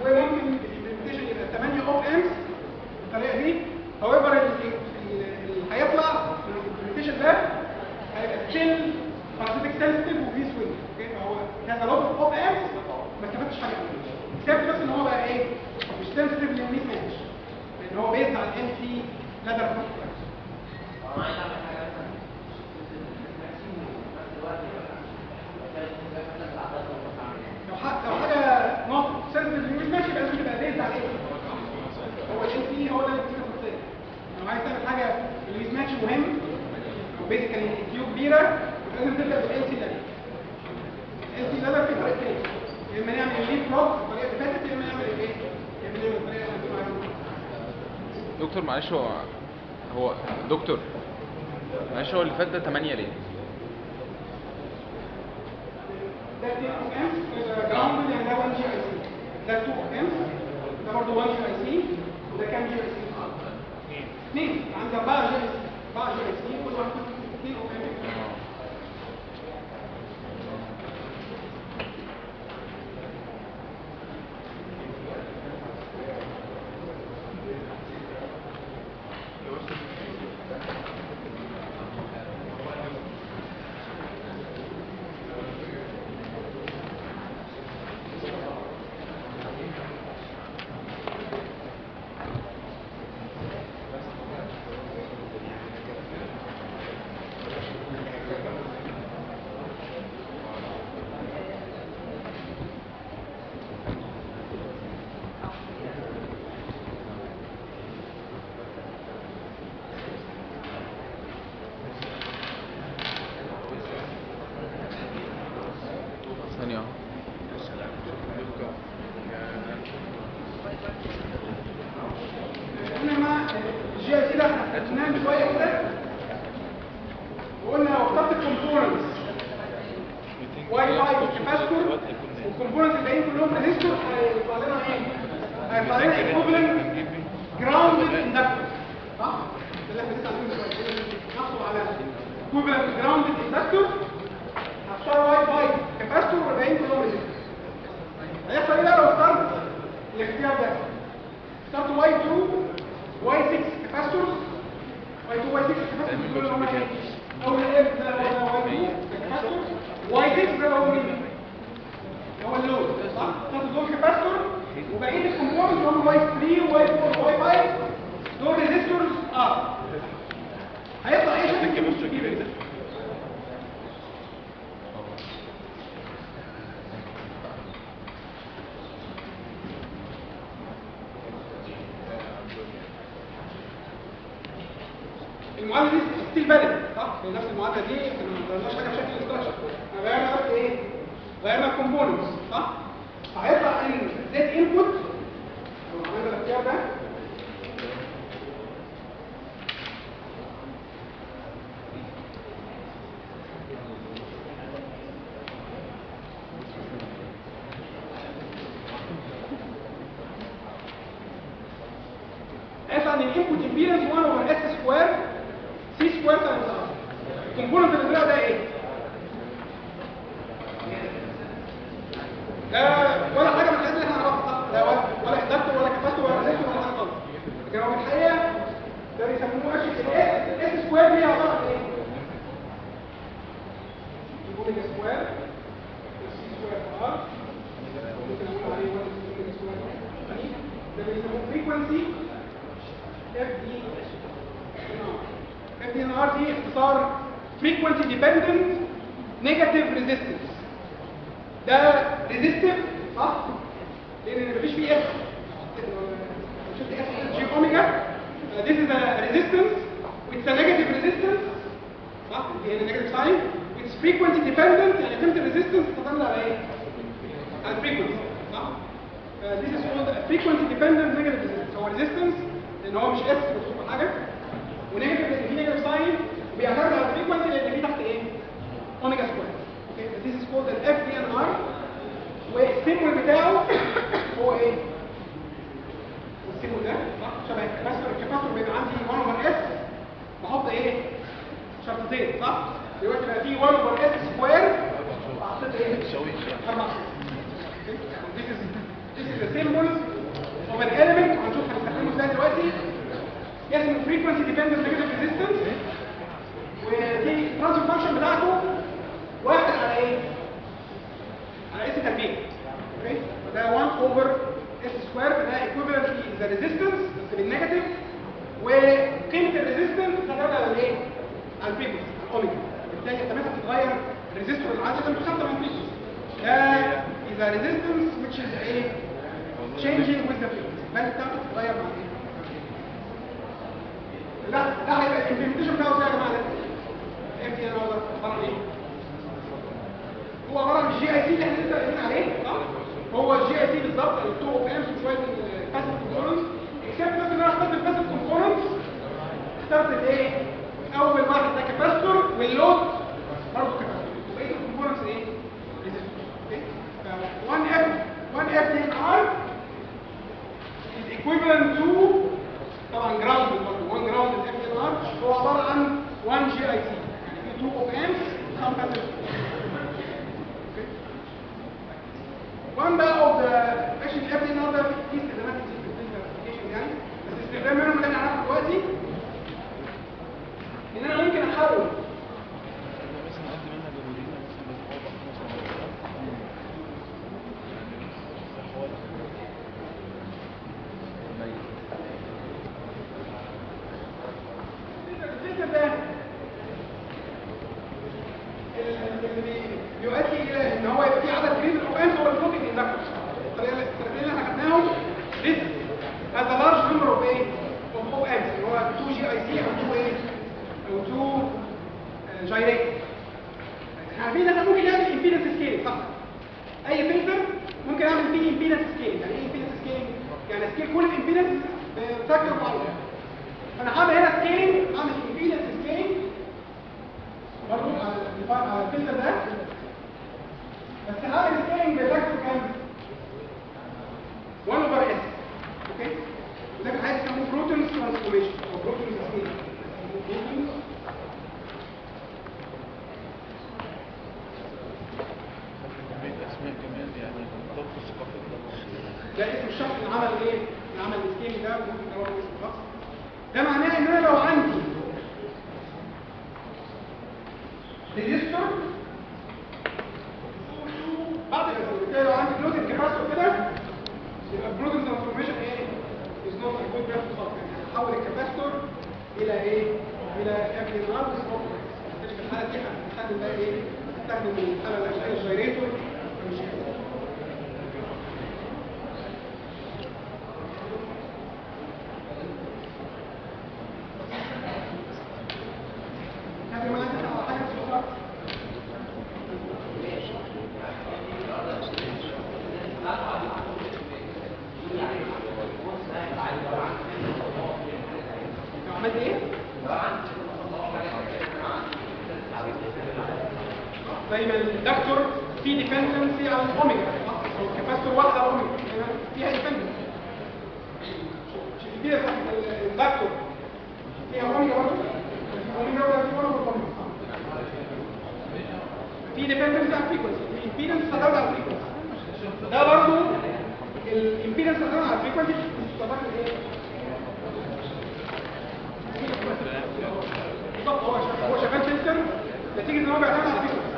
Speaker 1: وممكن ال implementation يبقى 8 op amps بالطريقة دي. However ال- ال- اللي هيطلع من ال implementation ده هيبقى still parasitic sensitive وفي swing أوكي فهو كان لوت اوف amps ما استفدتش حاجة. Except بس إن هو بقى إيه؟ Sensitive للميس ماتش لأن هو على لادر
Speaker 4: اعمل حاجة
Speaker 1: لو لو حاجة نوت لازم تبقى بيزد على هو الان سي هو ده اللي في لو عايز تعمل حاجة mismatch مهم و basically Q كبيرة لازم تبدأ بال LC ladder ال LC ladder في طريقتين يا إما نعمل leapfrog الطريقة اللي فاتت يا إما نعمل إيه؟
Speaker 3: دكتور معلش هو هو دكتور معلش هو اللي فات ده 8 ليه؟
Speaker 1: ده 2 op amps ده 1 GIC ده 2 op amps ده برضه 1 GIC وده كام GIC؟ اثنين عندي 4 GIC 4 GIC كل واحد فيهم 2 أو ال omega square C square R ممكن أقول عليه 1 omega square ده بيسموه فريكونسي اف دي اف دي ان ار دي اختصار frequency dependent negative resistance. ده resistive صح؟ لأن مفيش فيه S شفت S J omega this is a resistance. It's a negative resistance. صح؟ دي هنا negative sign. it's frequency dependent يعني قيمه ال resistance تدل على إيه؟ على frequency صح؟ آه، this is called frequency dependent negative resistance هو resistance لأن هو مش S مكتوب حاجة و negative لأن في negative sign بيعتمد على frequency لأن في تحت إيه؟ omega square okay this is called an FDNR NR بتاعه هو إيه؟ ال symbol ده صح؟ شبه ال capacitor ال capacitor بيبقى عندي 1 over S بحط إيه؟ شرطتين صح؟ دلوقتي بقى في 1 over S square حطيت إيه؟ symbol of an element. وهنشوف هنستخدمه إزاي دلوقتي. اسمه frequency dependent negative resistance. ودي ال transfer function بتاعته واحد على إيه؟ على S تربيع. okay ده 1 over S square ده equivalent the resistance بس بال negative وقيمه ال resistance بتعتمد على الايه؟ على ال frequency ال omega بالتالي انت مثلا بتغير ال resistor بتخطى من frequency ده a resistance which is إيه؟ changing with the frequency ال value بتاعته بتتغير مع إيه؟ لا ده هيبقى ال implementation بتاعه إزاي يا جماعة ده؟ ام تي ان ده عباره إيه؟ هو عبارة عن الجي اي سي اللي إحنا لسه قايلين عليه صح؟ هو الجي اي سي بالظبط ال 2 اوف امس وشويه الباسيف كومبوننتس اكسبت بس إن أنا اخترت الباسيف كومبوننتس اخترت الايه؟ أول واحد ده كاباستور واللود برضه كاباستور وبقيه الكومبوننتس إيه؟ ريزيستور أوكي؟ ف 1 اف 1 اف ار is equivalent to طبعا جراوند برضه 1 جراوند ان ار هو عبارة عن عملت إيه؟ زي الدكتور في ديبندنسي على الاوميجا أو الكاباستور واحد على الاوميجا فيها ديبندنسي بتاعت الدكتور. فيها اوميجا برضه؟ اوميجا ولا في ولا في في ديبندنس على الفريكونسي الامبيدنس بتعتمد على الفريكونسي ده برضه ال impedance بتعتمد على ال frequency؟ بالظبط هو شغال- فلتر نتيجه ان هو بيعتمد على الفريكونسي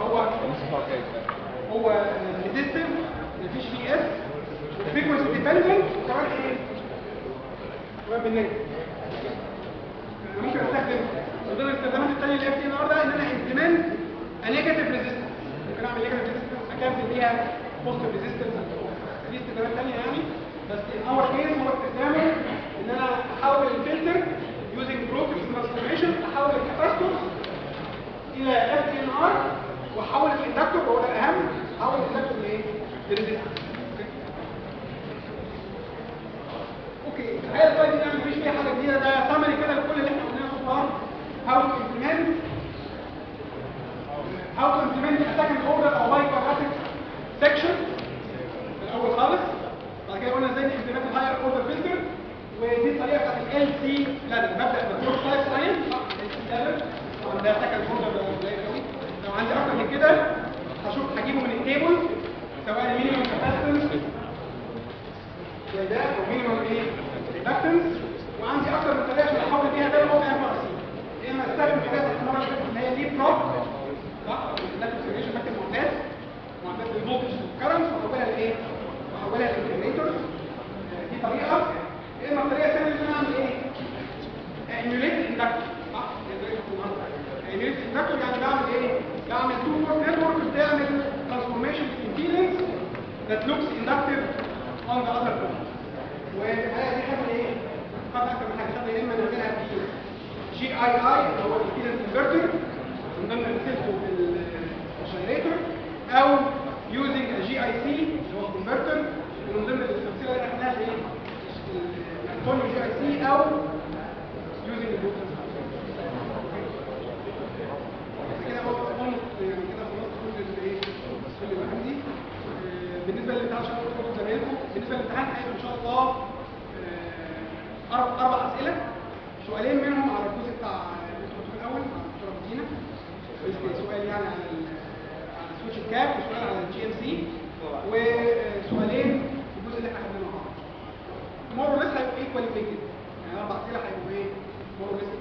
Speaker 1: هو هو resistive مفيش فيه اس frequency dependent وكمان إيه؟ كمان بالنجم ممكن استخدم من ضمن الاستخدامات الثانية اللي في النهارده ان أنا implement negative resistance ممكن اعمل negative resistance اكمل بيها positive resistance دي استخدامات ثانية يعني بس in our case هو استخدامه إن أنا أحول ال filter using Bruton's transformation أحول ال capacitor إلى FDNR وأحول ال inductor وهو الاهم أحول ال inductor لايه؟ ل resistance okay. الحقيقة دلوقتي ده مفيش فيها حاجة جديدة ده سمري كده لكل اللي إحنا قلناه so far. To implement how to implement a second order أو biquadratic section. الأول خالص. بعد كده قلنا إزاي ن implement ال higher order filter ودي بتاعت LC ladder ببدا بال first type لاين ده second order لو عندي أكتر من كده هشوف هجيبه من ال table. سواء minimum capacitance زي ده أو minimum إيه؟ ريدكتنس وعندي أكتر من طريقة عشان أحول بيها ده هو ام ار سي يا إما أستخدم طريقه المره اللي هي ليب بروب صح ده كونفيجريشن فاكر معدات معدات الفولتج والكرنت وأحولها لإيه؟ وأحولها للجنريتور دي طريقة. اللي أنا اعمل إيه؟ ايميوليت اندكتور صح؟ ايميوليت اندكتور يعني بعمل إيه؟ بعمل تو بورت نتورك بتعمل ترانسفورميشن امبيدنس that looks inductive on the other port والحقيقة دي حاجة إيه؟ خد أكتر من حاجة خد يا اما نعملها في جي اي اي اللي هو الامبيدنس انفرتر من ضمن السيلكو في الجنريتور أو يوزنج جي اي سي اللي هو الكونفرتر ومن ضمن السلسله اللي إحنا إيه؟ الانتونيو جي اي سي أو يوزنج البوتنس كده هو كده خلصت كل الايه كل اللي عندي بالنسبة للامتحان عشان أقول لكم زمايلكم بالنسبة للامتحان هيبقى ان شاء الله أربع اسئله سؤالين منهم على الجزء بتاع الدكتور الأول مع مدينه سؤال يعني على السويتش الكاب وسؤال على الجي ام سي وسؤالين الجزء اللي إحنا مور لسه هيبقوا ايكوالي ويتد يعني أربع اسئله هيبقوا إيه مور لسه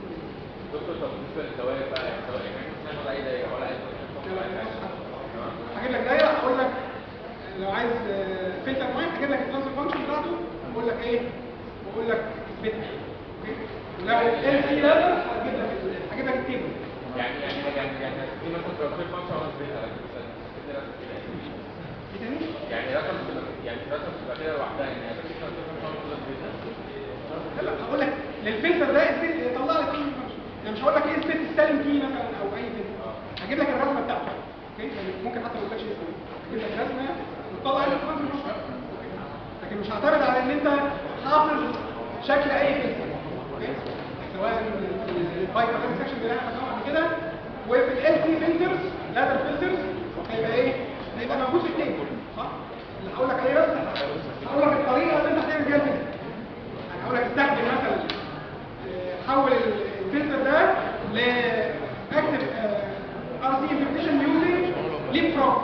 Speaker 4: دكتور طب بالنسبة للدوائر بقى يعني الدوائر يعني ولا اي دايره ولا اي
Speaker 1: هجيب لك دايره أقول لك لو عايز فلتر معين هجيب لك الترانسفير فانكشن بتاعته واقول لك إيه واقول لك اثبتها أوكي لو ال سي ليفل هجيب لك هجيب لك التيبل
Speaker 4: يعني يعني يعني يعني في مثلا ترانسفير فانكشن ولا
Speaker 1: إيه تاني؟
Speaker 4: يعني بتبقى- يعني رسم بتبقى كده لوحدها يعني هيبقى في ترانسفير فانكشن ولا سبيتها
Speaker 1: هقول لك للفلتر ده اثبت طلع لك إيه؟ يعني مش هقول لك إيه اثبت Sallen-Key مثلا أو أي فلتر. هجيب لك الرسمة بتاعته okay؟ يعني ممكن حتى ما اقولكش اسمه. هجيب لك رسمه وتطلع لك function لكن مش هعتمد على إن أنت حافظ شكل أي filter. okay؟ سواء ال biquad section اللي إحنا خدناه قبل كده وفي LC filters ladder filters هيبقى إيه؟ هيبقى موجود في ال table صح؟ اللي هقول لك عليه بس هقول لك الطريقة اللي أنت هتعمل بيها الفلتر. أقول لك استخدم مثلا آه، حول الفلتر ده ل active RC implementation using leapfrog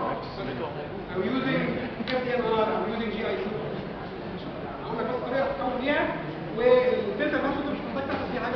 Speaker 1: أو using FDNR أو using GIC أقول لك بس طريقة تكون بيها والفلتر نفسه مش محتاج تاخد فيه حاجة